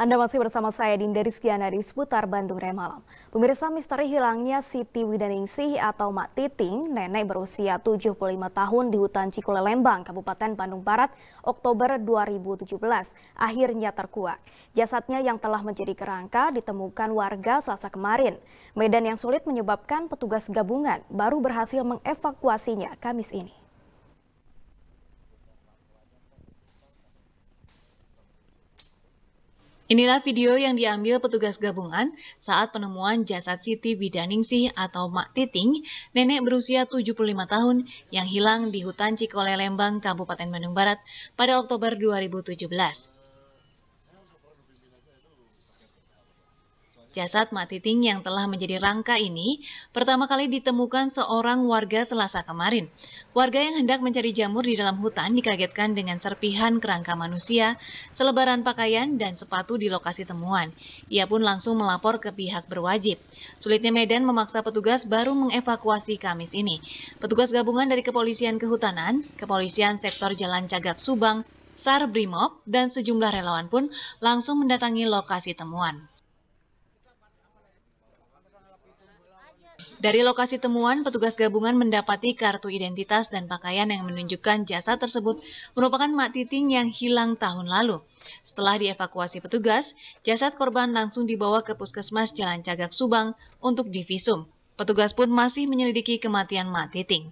Anda masih bersama saya Dinda Rizkiana di seputar Bandung Raya Malam. Pemirsa misteri hilangnya Siti Widaningsih atau Mak Titing, nenek berusia 75 tahun di hutan Cikole Lembang, Kabupaten Bandung Barat, Oktober 2017, akhirnya terkuak. Jasadnya yang telah menjadi kerangka ditemukan warga selasa kemarin. Medan yang sulit menyebabkan petugas gabungan baru berhasil mengevakuasinya Kamis ini. Inilah video yang diambil petugas gabungan saat penemuan jasad Siti Bidaningsih atau Mak Titing, nenek berusia 75 tahun yang hilang di hutan Cikole Lembang, Kabupaten Bandung Barat pada Oktober 2017. Jasad Mak Titing yang telah menjadi rangka ini pertama kali ditemukan seorang warga selasa kemarin. Warga yang hendak mencari jamur di dalam hutan dikagetkan dengan serpihan kerangka manusia, selebaran pakaian, dan sepatu di lokasi temuan. Ia pun langsung melapor ke pihak berwajib. Sulitnya medan memaksa petugas baru mengevakuasi Kamis ini. Petugas gabungan dari Kepolisian Kehutanan, Kepolisian Sektor Jalan Cagak Subang, SAR Brimob, dan sejumlah relawan pun langsung mendatangi lokasi temuan. Dari lokasi temuan, petugas gabungan mendapati kartu identitas dan pakaian yang menunjukkan jasa tersebut merupakan Mak Titing yang hilang tahun lalu. Setelah dievakuasi petugas, jasad korban langsung dibawa ke Puskesmas Jalan Cagak Subang untuk divisum. Petugas pun masih menyelidiki kematian Mak Titing.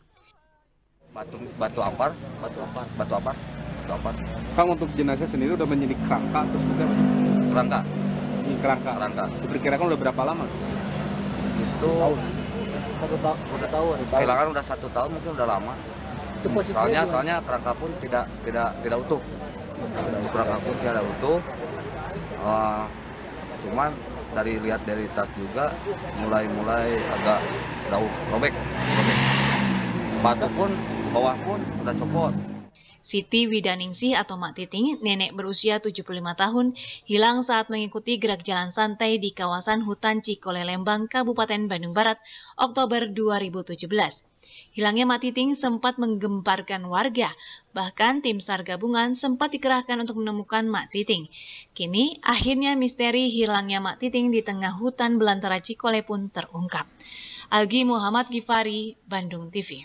Batu batu apar, batu apar, batu apar, batu apar. Kang untuk jenazah sendiri udah menjadi kerangka terus juga Kerangka, Ini kerangka. kerangka. Diperkirakan udah berapa lama? Itu satu tahun udah tahun kehilangan udah satu tahun mungkin udah lama. itu Soalnya gimana? soalnya kerangka pun tidak tidak tidak utuh. Kerangka pun tidak utuh. Eh, cuman dari lihat dari tas juga mulai-mulai agak daun robek, robek. Sepatu pun bawah pun udah copot. Siti Widaningsih atau Mak Titing, nenek berusia 75 tahun, hilang saat mengikuti gerak jalan santai di kawasan hutan Cikole Lembang, Kabupaten Bandung Barat, Oktober 2017. Hilangnya Mak Titing sempat menggemparkan warga, bahkan tim SAR gabungan sempat dikerahkan untuk menemukan Mak Titing. Kini, akhirnya misteri hilangnya Mak Titing di tengah hutan belantara Cikole pun terungkap. Algi Muhammad Gifari, Bandung TV.